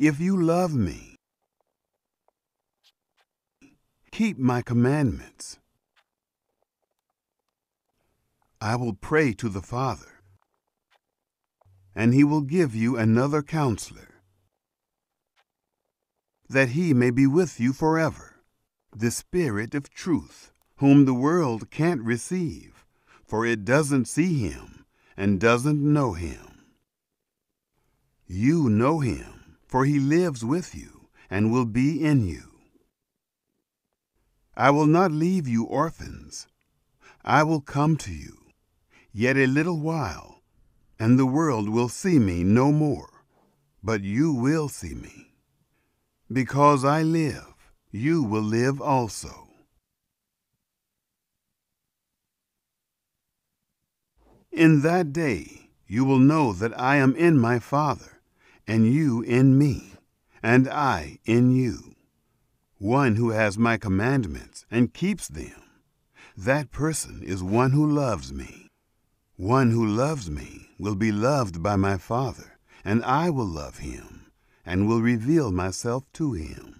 If you love me, keep my commandments. I will pray to the Father, and he will give you another counselor, that he may be with you forever, the Spirit of truth, whom the world can't receive, for it doesn't see him and doesn't know him. You know him, for he lives with you and will be in you. I will not leave you orphans. I will come to you. Yet a little while, and the world will see me no more, but you will see me. Because I live, you will live also. In that day you will know that I am in my Father, and you in me, and I in you. One who has my commandments and keeps them, that person is one who loves me. One who loves me will be loved by my Father, and I will love him, and will reveal myself to him.